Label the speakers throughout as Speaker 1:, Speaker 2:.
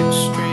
Speaker 1: extreme.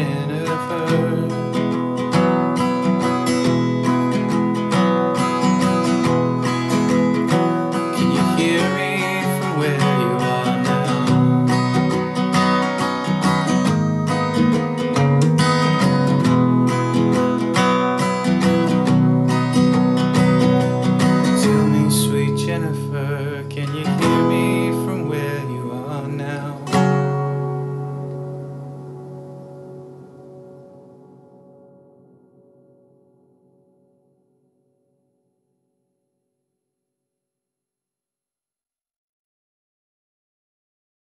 Speaker 1: Jennifer.